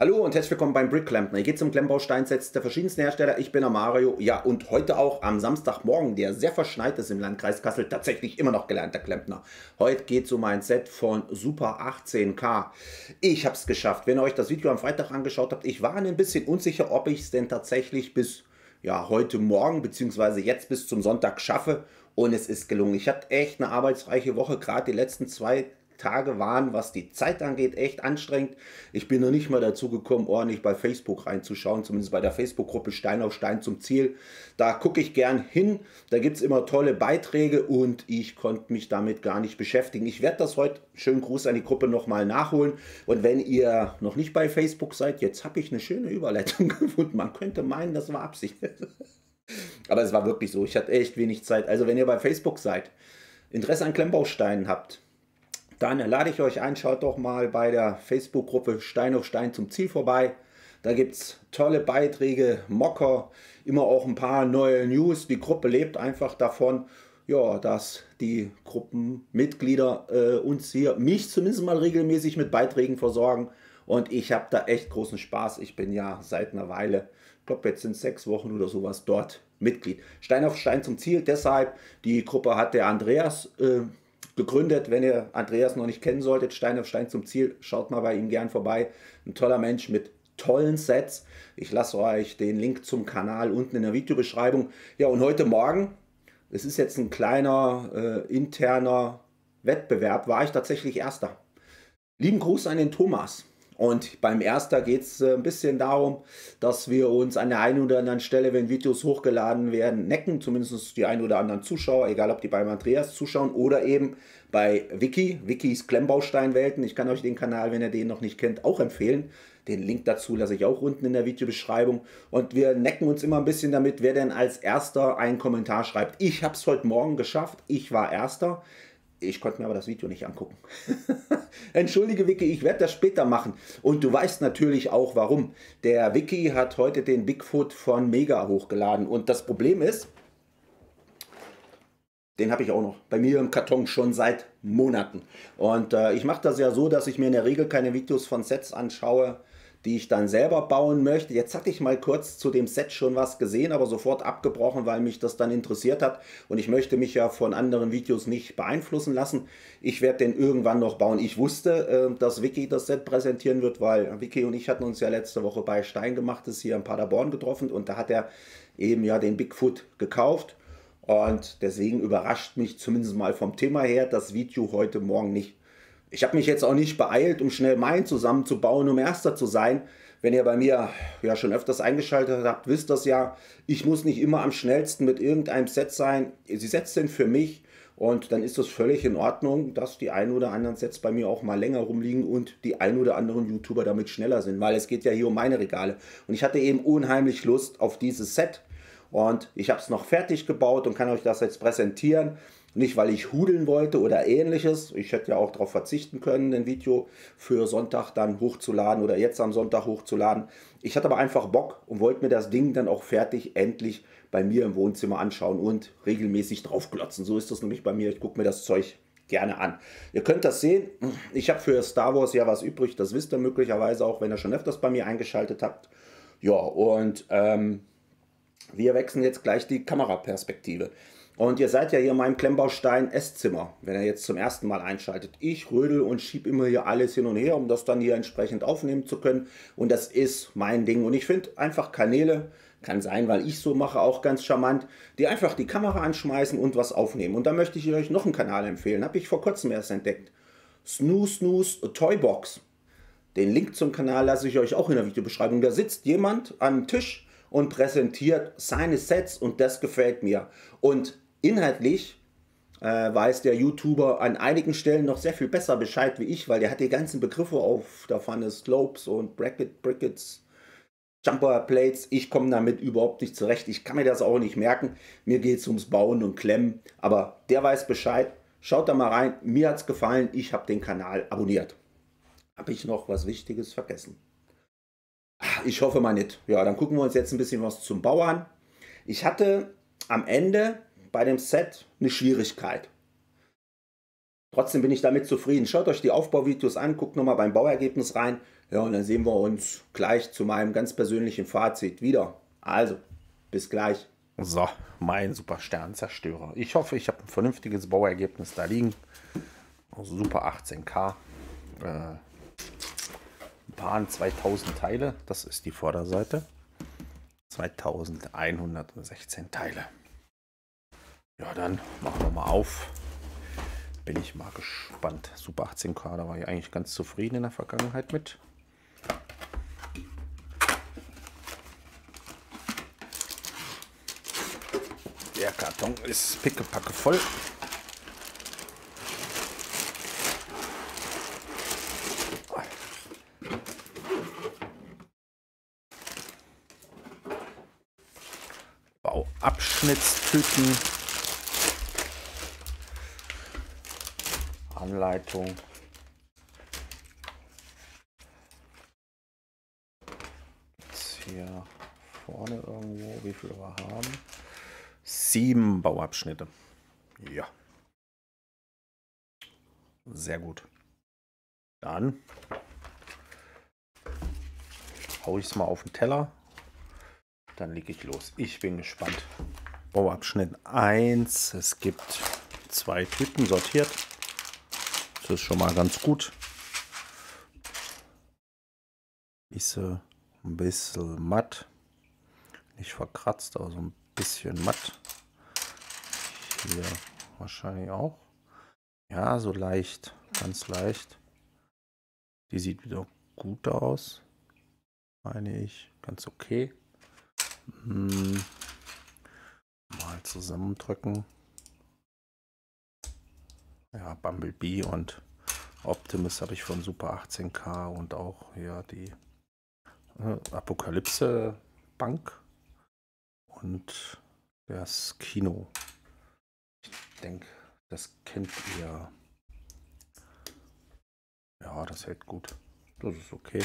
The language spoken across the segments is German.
Hallo und herzlich willkommen beim Brick Clampner. Hier geht es um Klemmbausteinsets der verschiedensten Hersteller. Ich bin der Mario. Ja, und heute auch am Samstagmorgen, der sehr verschneit ist im Landkreis Kassel, tatsächlich immer noch gelernter Klempner. Heute geht es um ein Set von Super 18K. Ich habe es geschafft. Wenn ihr euch das Video am Freitag angeschaut habt, ich war ein bisschen unsicher, ob ich es denn tatsächlich bis ja, heute Morgen bzw. jetzt bis zum Sonntag schaffe. Und es ist gelungen. Ich hatte echt eine arbeitsreiche Woche, gerade die letzten zwei Tage waren, was die Zeit angeht, echt anstrengend. Ich bin noch nicht mal dazu gekommen, ordentlich bei Facebook reinzuschauen, zumindest bei der Facebook-Gruppe Stein auf Stein zum Ziel. Da gucke ich gern hin, da gibt es immer tolle Beiträge und ich konnte mich damit gar nicht beschäftigen. Ich werde das heute, schönen Gruß an die Gruppe, nochmal nachholen. Und wenn ihr noch nicht bei Facebook seid, jetzt habe ich eine schöne Überleitung gefunden. Man könnte meinen, das war Absicht. Aber es war wirklich so, ich hatte echt wenig Zeit. Also wenn ihr bei Facebook seid, Interesse an Klemmbausteinen habt, dann lade ich euch ein, schaut doch mal bei der Facebook-Gruppe Stein auf Stein zum Ziel vorbei. Da gibt es tolle Beiträge, Mocker, immer auch ein paar neue News. Die Gruppe lebt einfach davon, ja, dass die Gruppenmitglieder äh, uns hier, mich zumindest mal regelmäßig mit Beiträgen versorgen. Und ich habe da echt großen Spaß. Ich bin ja seit einer Weile, glaube jetzt sind sechs Wochen oder sowas dort Mitglied. Stein auf Stein zum Ziel. Deshalb, die Gruppe hat der Andreas äh, gegründet. Wenn ihr Andreas noch nicht kennen solltet, Stein auf Stein zum Ziel, schaut mal bei ihm gern vorbei. Ein toller Mensch mit tollen Sets. Ich lasse euch den Link zum Kanal unten in der Videobeschreibung. Ja, und heute Morgen, es ist jetzt ein kleiner äh, interner Wettbewerb, war ich tatsächlich Erster. Lieben Gruß an den Thomas. Und beim Erster geht es äh, ein bisschen darum, dass wir uns an der einen oder anderen Stelle, wenn Videos hochgeladen werden, necken, zumindest die ein oder anderen Zuschauer, egal ob die beim Andreas zuschauen oder eben bei Wiki, Wikis Klemmbausteinwelten. Ich kann euch den Kanal, wenn ihr den noch nicht kennt, auch empfehlen. Den Link dazu lasse ich auch unten in der Videobeschreibung. Und wir necken uns immer ein bisschen damit, wer denn als Erster einen Kommentar schreibt. Ich habe es heute Morgen geschafft. Ich war Erster. Ich konnte mir aber das Video nicht angucken. Entschuldige, Vicky, ich werde das später machen. Und du weißt natürlich auch warum. Der Vicky hat heute den Bigfoot von Mega hochgeladen. Und das Problem ist, den habe ich auch noch bei mir im Karton schon seit Monaten. Und äh, ich mache das ja so, dass ich mir in der Regel keine Videos von Sets anschaue, die ich dann selber bauen möchte. Jetzt hatte ich mal kurz zu dem Set schon was gesehen, aber sofort abgebrochen, weil mich das dann interessiert hat. Und ich möchte mich ja von anderen Videos nicht beeinflussen lassen. Ich werde den irgendwann noch bauen. Ich wusste, äh, dass Vicky das Set präsentieren wird, weil Vicky und ich hatten uns ja letzte Woche bei Stein gemacht, ist hier in Paderborn getroffen und da hat er eben ja den Bigfoot gekauft. Und deswegen überrascht mich zumindest mal vom Thema her das Video heute Morgen nicht. Ich habe mich jetzt auch nicht beeilt, um schnell meinen zusammenzubauen, um Erster zu sein. Wenn ihr bei mir ja schon öfters eingeschaltet habt, wisst das ja. Ich muss nicht immer am schnellsten mit irgendeinem Set sein. Sie Sets sind für mich und dann ist das völlig in Ordnung, dass die ein oder anderen Sets bei mir auch mal länger rumliegen und die ein oder anderen YouTuber damit schneller sind, weil es geht ja hier um meine Regale. Und ich hatte eben unheimlich Lust auf dieses Set und ich habe es noch fertig gebaut und kann euch das jetzt präsentieren. Nicht, weil ich hudeln wollte oder ähnliches. Ich hätte ja auch darauf verzichten können, ein Video für Sonntag dann hochzuladen oder jetzt am Sonntag hochzuladen. Ich hatte aber einfach Bock und wollte mir das Ding dann auch fertig endlich bei mir im Wohnzimmer anschauen und regelmäßig draufglotzen. So ist das nämlich bei mir. Ich gucke mir das Zeug gerne an. Ihr könnt das sehen. Ich habe für Star Wars ja was übrig. Das wisst ihr möglicherweise auch, wenn ihr schon öfters bei mir eingeschaltet habt. Ja, und ähm, wir wechseln jetzt gleich die Kameraperspektive. Und ihr seid ja hier in meinem Klemmbaustein Esszimmer, wenn ihr jetzt zum ersten Mal einschaltet. Ich rödel und schiebe immer hier alles hin und her, um das dann hier entsprechend aufnehmen zu können. Und das ist mein Ding. Und ich finde einfach Kanäle, kann sein, weil ich so mache, auch ganz charmant, die einfach die Kamera anschmeißen und was aufnehmen. Und da möchte ich euch noch einen Kanal empfehlen. Habe ich vor kurzem erst entdeckt. Snooze Snooze Toybox. Den Link zum Kanal lasse ich euch auch in der Videobeschreibung. Da sitzt jemand am Tisch und präsentiert seine Sets und das gefällt mir. Und inhaltlich äh, weiß der YouTuber an einigen Stellen noch sehr viel besser Bescheid wie ich, weil der hat die ganzen Begriffe auf der Pfanne, Slopes und Bracket, Brackets, Jumper Plates. Ich komme damit überhaupt nicht zurecht. Ich kann mir das auch nicht merken. Mir geht es ums Bauen und Klemmen. Aber der weiß Bescheid. Schaut da mal rein. Mir hat es gefallen. Ich habe den Kanal abonniert. Habe ich noch was Wichtiges vergessen? Ich hoffe mal nicht. Ja, dann gucken wir uns jetzt ein bisschen was zum Bau an. Ich hatte am Ende bei dem Set eine Schwierigkeit. Trotzdem bin ich damit zufrieden. Schaut euch die Aufbauvideos an, guckt nochmal beim Bauergebnis rein. Ja, und dann sehen wir uns gleich zu meinem ganz persönlichen Fazit wieder. Also, bis gleich. So, mein super Sternzerstörer. Ich hoffe, ich habe ein vernünftiges Bauergebnis da liegen. Super 18K. Äh, waren 2000 Teile. Das ist die Vorderseite. 2116 Teile. Ja, dann machen wir mal auf. Bin ich mal gespannt. Super 18K, da war ich eigentlich ganz zufrieden in der Vergangenheit mit. Der Karton ist pickepacke voll. Bauabschnittstüten. Anleitung. Jetzt hier vorne irgendwo, wie viel wir haben. Sieben Bauabschnitte. Ja. Sehr gut. Dann haue ich es mal auf den Teller. Dann lege ich los. Ich bin gespannt. Bauabschnitt 1. Es gibt zwei Tüten sortiert. Ist schon mal ganz gut. Ist ein bisschen matt. Nicht verkratzt, aber so ein bisschen matt. Hier wahrscheinlich auch. Ja, so leicht, ganz leicht. Die sieht wieder gut aus. Meine ich. Ganz okay. Hm. Mal zusammendrücken. Ja, Bumblebee und Optimus habe ich von Super 18K und auch hier die äh, Apokalypse Bank und das Kino. Ich denke, das kennt ihr. Ja, das hält gut. Das ist okay.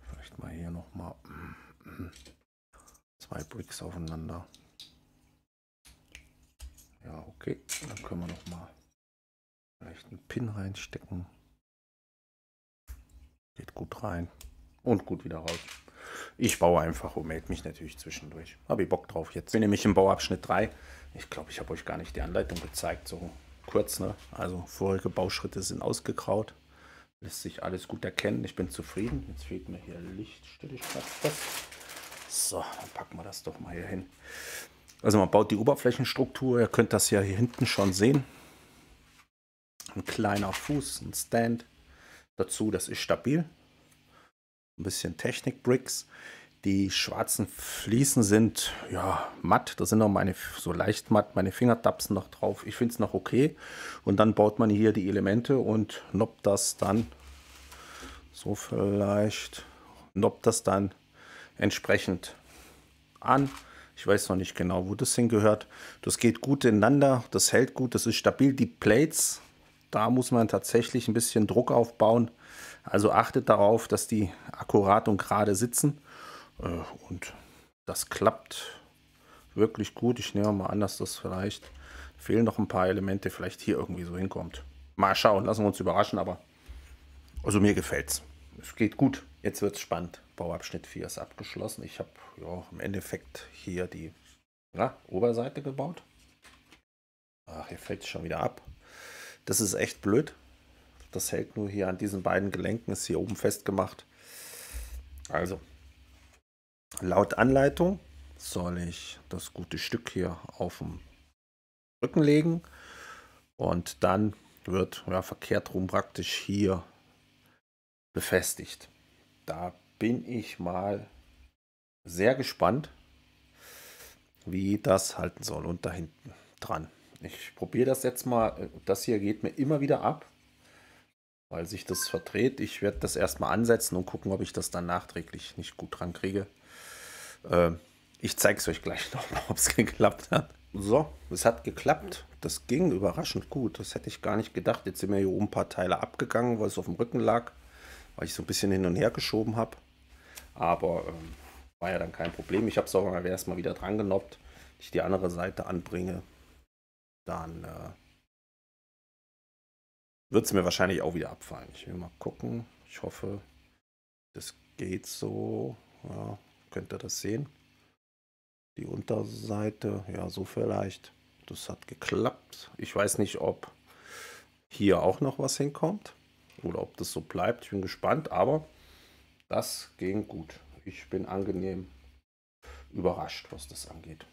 Vielleicht mal hier noch mal zwei Bricks aufeinander. Ja, okay. Dann können wir noch mal vielleicht einen Pin reinstecken. Geht gut rein und gut wieder raus. Ich baue einfach und melde mich natürlich zwischendurch. Habe ich Bock drauf jetzt. Bin nämlich im Bauabschnitt 3. Ich glaube, ich habe euch gar nicht die Anleitung gezeigt, so kurz. Ne? Also vorige Bauschritte sind ausgegraut. Lässt sich alles gut erkennen. Ich bin zufrieden. Jetzt fehlt mir hier Lichtstelligkeit. So, dann packen wir das doch mal hier hin. Also man baut die Oberflächenstruktur, ihr könnt das ja hier hinten schon sehen. Ein kleiner Fuß, ein Stand dazu, das ist stabil. Ein bisschen Technik-Bricks. Die schwarzen Fliesen sind ja matt, da sind noch meine so leicht matt, meine Fingertapsen noch drauf. Ich finde es noch okay. Und dann baut man hier die Elemente und noppt das dann so vielleicht, noppt das dann entsprechend an. Ich weiß noch nicht genau, wo das hingehört. Das geht gut ineinander, das hält gut, das ist stabil. Die Plates, da muss man tatsächlich ein bisschen Druck aufbauen. Also achtet darauf, dass die akkurat und gerade sitzen. Äh, und das klappt wirklich gut. Ich nehme mal an, dass das vielleicht fehlen noch ein paar Elemente, vielleicht hier irgendwie so hinkommt. Mal schauen, lassen wir uns überraschen, aber also mir gefällt Es Es geht gut. Jetzt wird es spannend. Bauabschnitt 4 ist abgeschlossen. Ich habe ja, im Endeffekt hier die ja, Oberseite gebaut. Ach, hier fällt es schon wieder ab. Das ist echt blöd. Das hält nur hier an diesen beiden Gelenken, ist hier oben festgemacht. Also, laut Anleitung soll ich das gute Stück hier auf dem Rücken legen und dann wird ja, verkehrt rum praktisch hier befestigt. Da bin ich mal sehr gespannt, wie das halten soll. Und da hinten dran. Ich probiere das jetzt mal. Das hier geht mir immer wieder ab, weil sich das verdreht. Ich werde das erstmal ansetzen und gucken, ob ich das dann nachträglich nicht gut dran kriege. Äh, ich zeige es euch gleich nochmal, ob es geklappt hat. So, es hat geklappt. Das ging überraschend gut. Das hätte ich gar nicht gedacht. Jetzt sind mir hier oben ein paar Teile abgegangen, weil es auf dem Rücken lag, weil ich so ein bisschen hin und her geschoben habe. Aber ähm, war ja dann kein Problem. Ich habe es auch mal erstmal wieder dran genoppt. Ich die andere Seite anbringe, dann äh, wird es mir wahrscheinlich auch wieder abfallen. Ich will mal gucken. Ich hoffe, das geht so. Ja, könnt ihr das sehen? Die Unterseite, ja, so vielleicht. Das hat geklappt. Ich weiß nicht, ob hier auch noch was hinkommt oder ob das so bleibt. Ich bin gespannt, aber das ging gut. Ich bin angenehm überrascht, was das angeht.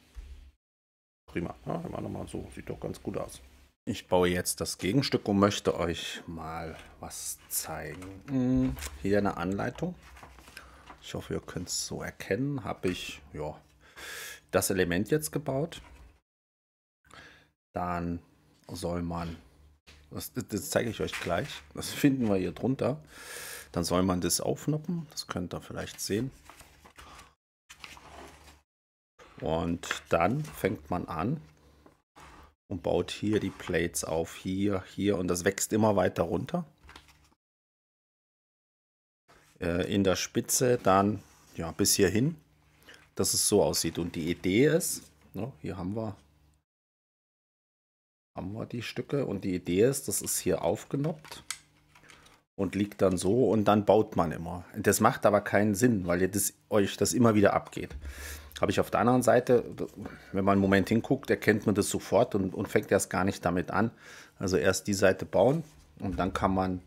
Prima. Ja, immer noch mal so. Sieht doch ganz gut aus. Ich baue jetzt das Gegenstück und möchte euch mal was zeigen. Hm, hier eine Anleitung. Ich hoffe, ihr könnt es so erkennen. Habe ich ja, das Element jetzt gebaut. Dann soll man, das, das zeige ich euch gleich, das finden wir hier drunter. Dann soll man das aufnoppen. Das könnt ihr vielleicht sehen. Und dann fängt man an, und baut hier die Plates auf, hier, hier und das wächst immer weiter runter. Äh, in der Spitze dann ja bis hierhin, dass es so aussieht. Und die Idee ist, ne, hier haben wir, haben wir die Stücke und die Idee ist, das ist hier aufgenoppt und liegt dann so und dann baut man immer. Das macht aber keinen Sinn, weil ihr das, euch das immer wieder abgeht. Habe ich auf der anderen Seite, wenn man einen Moment hinguckt, erkennt man das sofort und, und fängt erst gar nicht damit an. Also erst die Seite bauen und dann kann man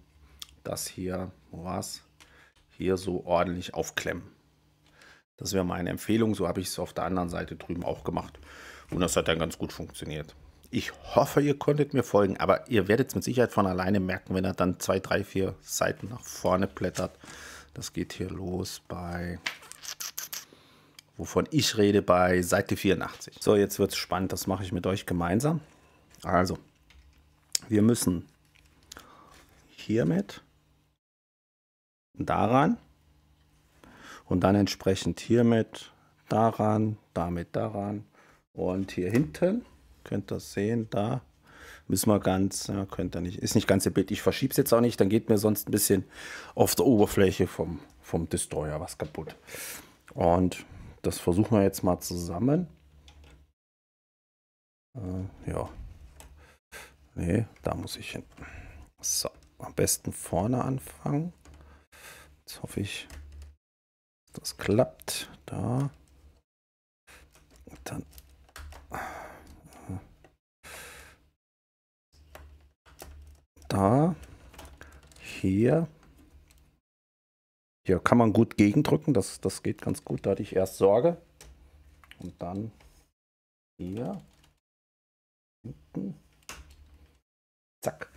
das hier, wo war's, hier so ordentlich aufklemmen. Das wäre meine Empfehlung. So habe ich es auf der anderen Seite drüben auch gemacht. Und das hat dann ganz gut funktioniert. Ich hoffe, ihr konntet mir folgen, aber ihr werdet es mit Sicherheit von alleine merken, wenn er dann zwei, drei, vier Seiten nach vorne blättert. Das geht hier los bei wovon ich rede bei Seite 84. So, jetzt wird es spannend, das mache ich mit euch gemeinsam. Also, wir müssen hiermit daran und dann entsprechend hiermit daran, damit daran und hier hinten, könnt ihr sehen, da müssen wir ganz, ja, könnt ihr nicht, ist nicht ganz im Bild, ich verschiebe es jetzt auch nicht, dann geht mir sonst ein bisschen auf der Oberfläche vom, vom Destroyer was kaputt. Und das versuchen wir jetzt mal zusammen. Äh, ja. Nee, da muss ich hin. So, am besten vorne anfangen. Jetzt hoffe ich, das klappt. Da. Und dann. Da. Hier. Hier kann man gut gegendrücken, das, das geht ganz gut. Da hatte ich erst Sorge. Und dann hier. Hinten. Zack.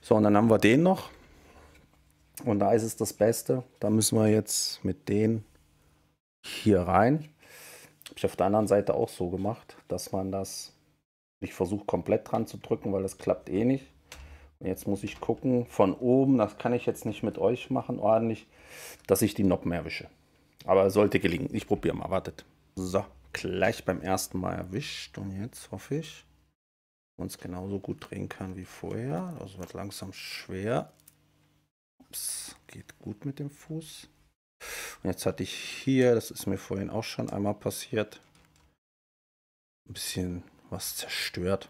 So, und dann haben wir den noch. Und da ist es das Beste. Da müssen wir jetzt mit den hier rein. Habe ich auf der anderen Seite auch so gemacht, dass man das nicht versucht komplett dran zu drücken, weil das klappt eh nicht. Jetzt muss ich gucken, von oben, das kann ich jetzt nicht mit euch machen, ordentlich, dass ich die Noppen erwische. Aber sollte gelingen. Ich probiere mal, wartet. So, gleich beim ersten Mal erwischt. Und jetzt hoffe ich, es genauso gut drehen kann wie vorher. Das wird langsam schwer. Ups, geht gut mit dem Fuß. Und jetzt hatte ich hier, das ist mir vorhin auch schon einmal passiert, ein bisschen was zerstört.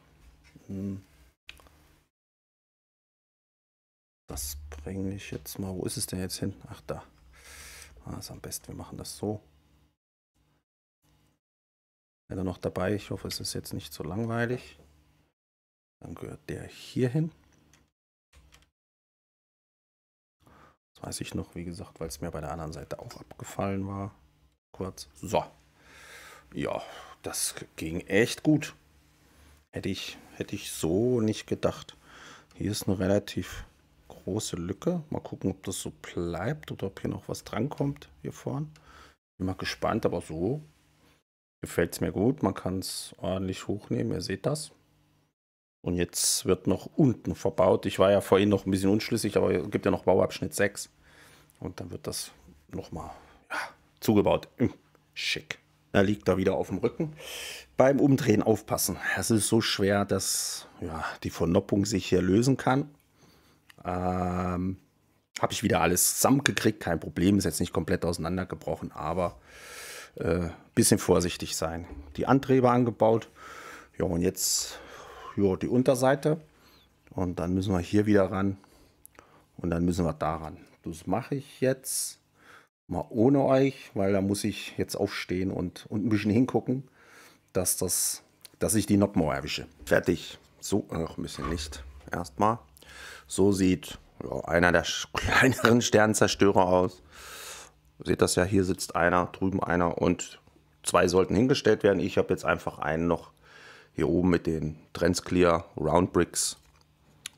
Hm. Das bringe ich jetzt mal. Wo ist es denn jetzt hin? Ach, da. Also am besten, wir machen das so. Er noch dabei. Ich hoffe, es ist jetzt nicht so langweilig. Dann gehört der hier hin. Das weiß ich noch, wie gesagt, weil es mir bei der anderen Seite auch abgefallen war. Kurz. So. Ja, das ging echt gut. Hätte ich, hätte ich so nicht gedacht. Hier ist eine relativ große Lücke. Mal gucken, ob das so bleibt oder ob hier noch was drankommt hier vorne. Bin mal gespannt, aber so gefällt es mir gut. Man kann es ordentlich hochnehmen, ihr seht das. Und jetzt wird noch unten verbaut. Ich war ja vorhin noch ein bisschen unschlüssig, aber es gibt ja noch Bauabschnitt 6. Und dann wird das nochmal ja, zugebaut. Hm, schick. Er liegt da wieder auf dem Rücken. Beim Umdrehen aufpassen. Es ist so schwer, dass ja, die Vernoppung sich hier lösen kann. Ähm, habe ich wieder alles zusammengekriegt, kein Problem, ist jetzt nicht komplett auseinandergebrochen, aber äh, bisschen vorsichtig sein. Die Antriebe angebaut, ja und jetzt ja, die Unterseite Und dann müssen wir hier wieder ran. Und dann müssen wir daran. Das mache ich jetzt mal ohne euch, weil da muss ich jetzt aufstehen und, und ein bisschen hingucken, dass, das, dass ich die Noppen erwische. Fertig. So, noch ein bisschen Licht erstmal. So sieht ja, einer der kleineren Sternzerstörer aus. Seht das ja, hier sitzt einer, drüben einer und zwei sollten hingestellt werden. Ich habe jetzt einfach einen noch hier oben mit den Transclear Round Bricks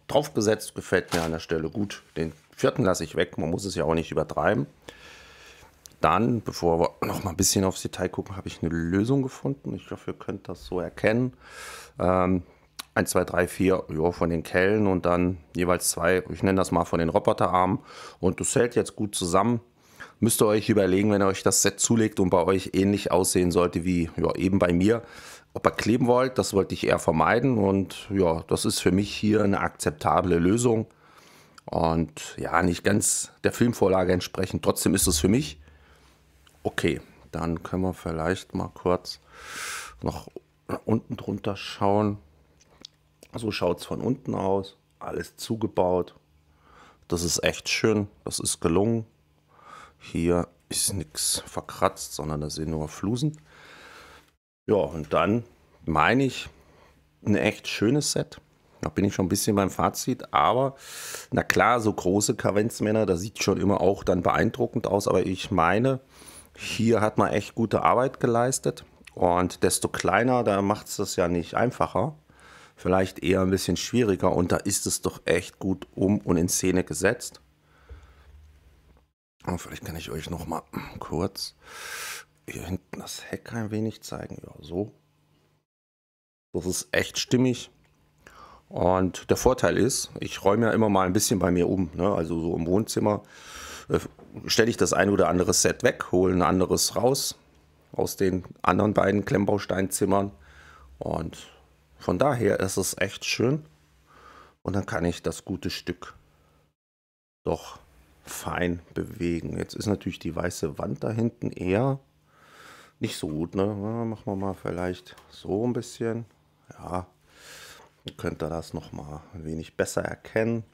draufgesetzt. Gefällt mir an der Stelle gut. Den vierten lasse ich weg. Man muss es ja auch nicht übertreiben. Dann, bevor wir noch mal ein bisschen aufs Detail gucken, habe ich eine Lösung gefunden. Ich hoffe, ihr könnt das so erkennen. Ähm, 1, 2, 3, 4 ja, von den Kellen und dann jeweils zwei, ich nenne das mal von den Roboterarmen. Und das hält jetzt gut zusammen. Müsst ihr euch überlegen, wenn ihr euch das Set zulegt und bei euch ähnlich aussehen sollte wie ja, eben bei mir, ob ihr kleben wollt, das wollte ich eher vermeiden. Und ja, das ist für mich hier eine akzeptable Lösung. Und ja, nicht ganz der Filmvorlage entsprechend. Trotzdem ist es für mich okay. Dann können wir vielleicht mal kurz noch unten drunter schauen. So schaut es von unten aus. Alles zugebaut. Das ist echt schön. Das ist gelungen. Hier ist nichts verkratzt, sondern da sind nur Flusen. Ja, und dann meine ich, ein echt schönes Set. Da bin ich schon ein bisschen beim Fazit, aber na klar, so große Kavenzmänner, das sieht schon immer auch dann beeindruckend aus, aber ich meine, hier hat man echt gute Arbeit geleistet und desto kleiner, da macht es das ja nicht einfacher, vielleicht eher ein bisschen schwieriger und da ist es doch echt gut um und in Szene gesetzt. Und vielleicht kann ich euch noch mal kurz hier hinten das Heck ein wenig zeigen. Ja, so. Das ist echt stimmig. Und der Vorteil ist, ich räume ja immer mal ein bisschen bei mir um. Ne? Also so im Wohnzimmer äh, stelle ich das ein oder andere Set weg, hole ein anderes raus aus den anderen beiden Klemmbausteinzimmern. Und von daher ist es echt schön. Und dann kann ich das gute Stück doch fein bewegen. Jetzt ist natürlich die weiße Wand da hinten eher nicht so gut, ne? Ja, machen wir mal vielleicht so ein bisschen. Ja, könnt ihr das noch mal ein wenig besser erkennen.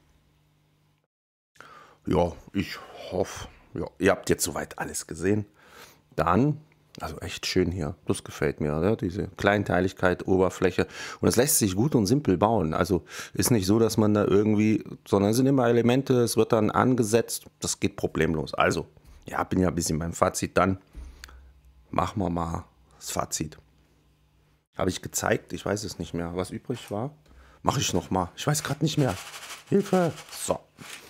Ja, ich hoffe, ja, ihr habt jetzt soweit alles gesehen. Dann, also echt schön hier, das gefällt mir, ne? diese Kleinteiligkeit, Oberfläche. Und es lässt sich gut und simpel bauen. Also ist nicht so, dass man da irgendwie, sondern es sind immer Elemente, es wird dann angesetzt, das geht problemlos. Also, ja, bin ja ein bisschen beim Fazit dann machen wir mal das Fazit. Habe ich gezeigt, ich weiß es nicht mehr, was übrig war. Mache ich noch mal. Ich weiß gerade nicht mehr. Hilfe. So.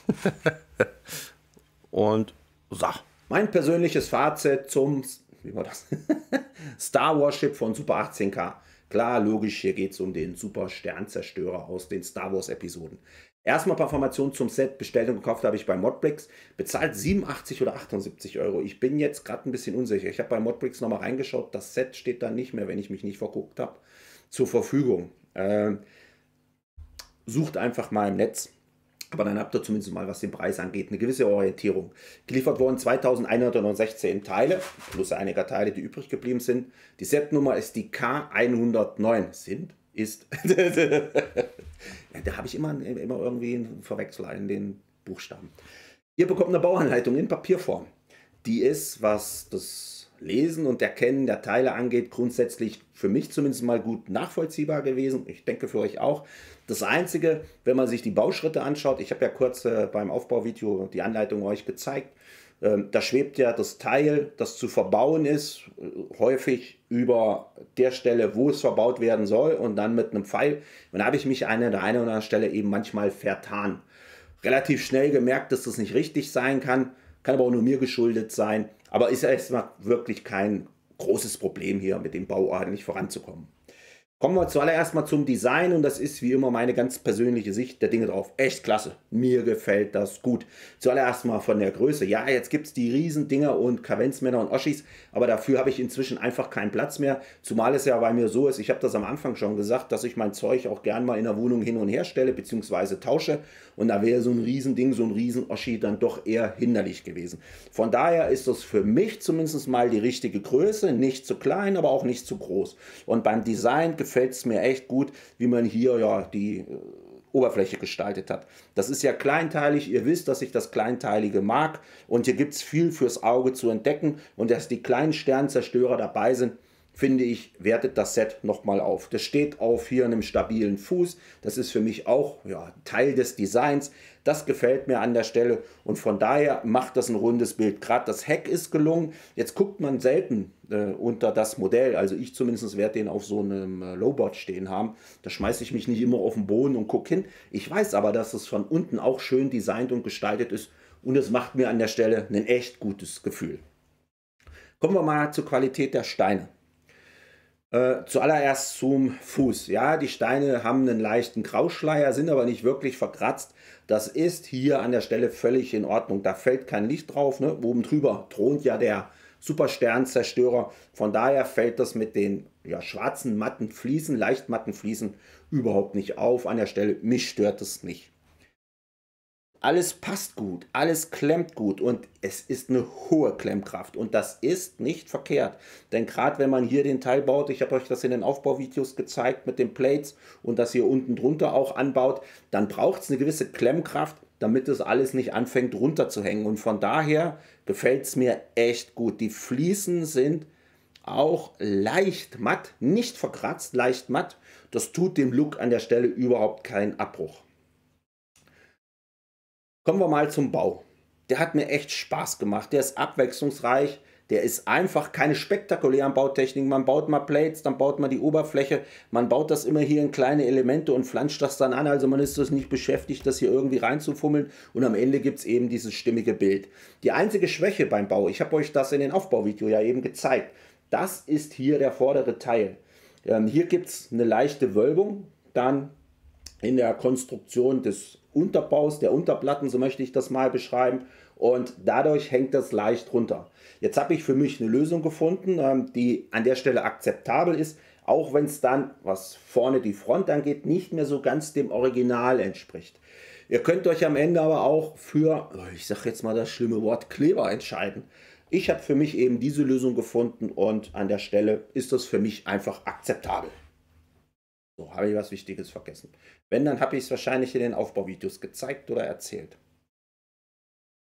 Und so. Mein persönliches Fazit zum wie war das? Star Warship von Super 18K. Klar, logisch, hier geht es um den Super Sternzerstörer aus den Star Wars Episoden. Erstmal ein paar Informationen zum Set. Bestellt und gekauft habe ich bei Modbricks. Bezahlt 87 oder 78 Euro. Ich bin jetzt gerade ein bisschen unsicher. Ich habe bei Modbricks nochmal reingeschaut. Das Set steht da nicht mehr, wenn ich mich nicht verguckt habe, zur Verfügung. Ähm, sucht einfach mal im Netz. Aber dann habt ihr zumindest mal, was den Preis angeht, eine gewisse Orientierung. Geliefert wurden 2116 Teile, plus einiger Teile, die übrig geblieben sind. Die Setnummer ist die K109. Sind ist. da habe ich immer, immer irgendwie einen Verwechsler in den Buchstaben. Ihr bekommt eine Bauanleitung in Papierform. Die ist, was das Lesen und Erkennen der Teile angeht, grundsätzlich für mich zumindest mal gut nachvollziehbar gewesen. Ich denke für euch auch. Das Einzige, wenn man sich die Bauschritte anschaut, ich habe ja kurz äh, beim Aufbauvideo die Anleitung euch gezeigt, ähm, da schwebt ja das Teil, das zu verbauen ist, häufig über der Stelle, wo es verbaut werden soll und dann mit einem Pfeil. Und da habe ich mich an der einen oder anderen Stelle eben manchmal vertan. Relativ schnell gemerkt, dass das nicht richtig sein kann, kann aber auch nur mir geschuldet sein. Aber ist erstmal wirklich kein großes Problem hier mit dem Bau ordentlich voranzukommen. Kommen wir zuallererst mal zum Design und das ist wie immer meine ganz persönliche Sicht der Dinge drauf. Echt klasse. Mir gefällt das gut. Zuallererst mal von der Größe. Ja, jetzt gibt es die Riesendinger und Kavenzmänner und Oschis, aber dafür habe ich inzwischen einfach keinen Platz mehr. Zumal es ja bei mir so ist, ich habe das am Anfang schon gesagt, dass ich mein Zeug auch gern mal in der Wohnung hin und her stelle bzw. tausche und da wäre so ein Riesending, so ein Riesen-Oschi dann doch eher hinderlich gewesen. Von daher ist das für mich zumindest mal die richtige Größe. Nicht zu klein, aber auch nicht zu groß. Und beim Design gefällt es mir echt gut, wie man hier ja die äh, Oberfläche gestaltet hat. Das ist ja kleinteilig, ihr wisst, dass ich das Kleinteilige mag und hier gibt es viel fürs Auge zu entdecken und dass die kleinen Sternzerstörer dabei sind, finde ich, wertet das Set nochmal auf. Das steht auf hier einem stabilen Fuß. Das ist für mich auch ja, Teil des Designs. Das gefällt mir an der Stelle und von daher macht das ein rundes Bild. Gerade das Heck ist gelungen. Jetzt guckt man selten äh, unter das Modell. Also ich zumindest werde den auf so einem äh, Lowboard stehen haben. Da schmeiße ich mich nicht immer auf den Boden und gucke hin. Ich weiß aber, dass es von unten auch schön designt und gestaltet ist und es macht mir an der Stelle ein echt gutes Gefühl. Kommen wir mal zur Qualität der Steine. Äh, zuallererst zum Fuß. Ja, die Steine haben einen leichten Grauschleier, sind aber nicht wirklich verkratzt. Das ist hier an der Stelle völlig in Ordnung. Da fällt kein Licht drauf. Ne? Oben drüber thront ja der Supersternzerstörer. Von daher fällt das mit den ja, schwarzen matten Fliesen, leicht matten Fliesen überhaupt nicht auf. An der Stelle, mich stört es nicht alles passt gut, alles klemmt gut und es ist eine hohe Klemmkraft und das ist nicht verkehrt. Denn gerade wenn man hier den Teil baut, ich habe euch das in den Aufbauvideos gezeigt mit den Plates und das hier unten drunter auch anbaut, dann braucht es eine gewisse Klemmkraft, damit es alles nicht anfängt runterzuhängen. Und von daher gefällt es mir echt gut. Die Fliesen sind auch leicht matt, nicht verkratzt, leicht matt. Das tut dem Look an der Stelle überhaupt keinen Abbruch. Kommen wir mal zum Bau. Der hat mir echt Spaß gemacht. Der ist abwechslungsreich. Der ist einfach keine spektakulären Bautechniken. Man baut mal Plates, dann baut man die Oberfläche. Man baut das immer hier in kleine Elemente und flanscht das dann an. Also man ist das nicht beschäftigt, das hier irgendwie reinzufummeln. Und am Ende gibt es eben dieses stimmige Bild. Die einzige Schwäche beim Bau, ich habe euch das in den Aufbauvideo ja eben gezeigt, das ist hier der vordere Teil. Ähm, hier gibt es eine leichte Wölbung. Dann in der Konstruktion des Unterbaus, der Unterplatten, so möchte ich das mal beschreiben. Und dadurch hängt das leicht runter. Jetzt habe ich für mich eine Lösung gefunden, ähm, die an der Stelle akzeptabel ist, auch wenn es dann, was vorne die Front angeht, nicht mehr so ganz dem Original entspricht. Ihr könnt euch am Ende aber auch für, ich sage jetzt mal das schlimme Wort, Kleber entscheiden. Ich habe für mich eben diese Lösung gefunden und an der Stelle ist das für mich einfach akzeptabel. So, habe ich was Wichtiges vergessen. Wenn, dann habe ich es wahrscheinlich in den Aufbauvideos gezeigt oder erzählt.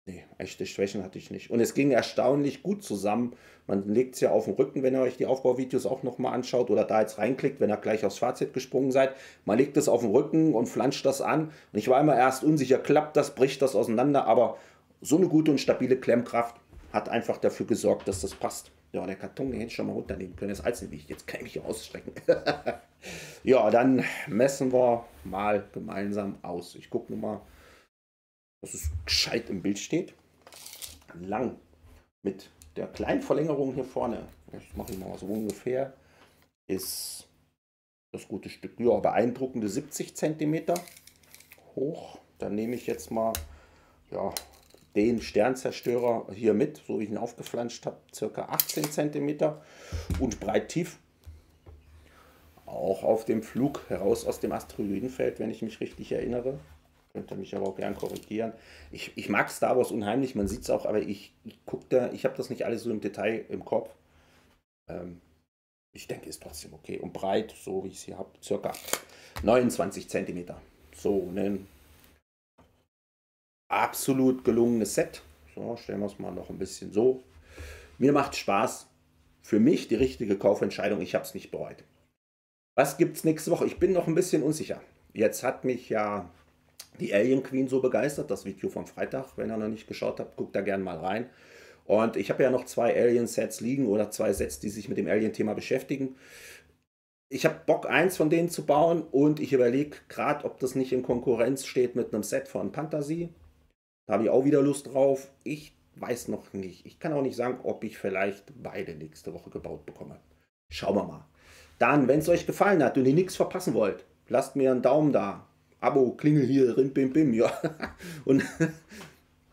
Nee, echte Schwächen hatte ich nicht. Und es ging erstaunlich gut zusammen. Man legt es ja auf den Rücken, wenn ihr euch die Aufbauvideos auch nochmal anschaut oder da jetzt reinklickt, wenn ihr gleich aufs Fazit gesprungen seid. Man legt es auf den Rücken und flanscht das an. Und ich war immer erst unsicher, klappt das, bricht das auseinander. Aber so eine gute und stabile Klemmkraft hat einfach dafür gesorgt, dass das passt. Ja, der Karton, den hätte ich schon mal runternehmen können. Das Einzelgewicht. Jetzt kann ich mich ausstrecken. ja, dann messen wir mal gemeinsam aus. Ich gucke nur mal, dass es gescheit im Bild steht. Lang. Mit der kleinen Verlängerung hier vorne. Ich mache mal so ungefähr. Ist das gute Stück. Ja, beeindruckende 70 cm hoch. Dann nehme ich jetzt mal ja, den Sternzerstörer hier mit, so wie ich ihn aufgeflanscht habe, circa 18 cm und breit tief. Auch auf dem Flug heraus aus dem Asteroidenfeld, wenn ich mich richtig erinnere. Könnt ihr mich aber auch gern korrigieren. Ich, ich mag Star Wars unheimlich, man sieht es auch, aber ich, ich gucke da, ich habe das nicht alles so im Detail im Kopf. Ähm, ich denke, ist trotzdem okay. Und breit, so wie ich es hier habe, circa 29 cm. So, einen absolut gelungenes Set. So, stellen wir es mal noch ein bisschen so. Mir macht Spaß. Für mich die richtige Kaufentscheidung. Ich habe es nicht bereut. Was gibt es nächste Woche? Ich bin noch ein bisschen unsicher. Jetzt hat mich ja die Alien Queen so begeistert. Das Video vom Freitag. Wenn ihr noch nicht geschaut habt, guckt da gerne mal rein. Und ich habe ja noch zwei Alien-Sets liegen oder zwei Sets, die sich mit dem Alien-Thema beschäftigen. Ich habe Bock, eins von denen zu bauen und ich überlege gerade, ob das nicht in Konkurrenz steht mit einem Set von Fantasy. Da habe ich auch wieder Lust drauf. Ich weiß noch nicht. Ich kann auch nicht sagen, ob ich vielleicht beide nächste Woche gebaut bekomme. Schauen wir mal. Dann, wenn es euch gefallen hat und ihr nichts verpassen wollt, lasst mir einen Daumen da. Abo, Klingel hier, Bim, ja. Und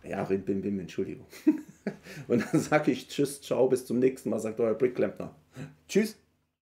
ja, Bim, Entschuldigung. Und dann sage ich Tschüss, ciao, bis zum nächsten Mal, sagt euer Brickklempner. Tschüss.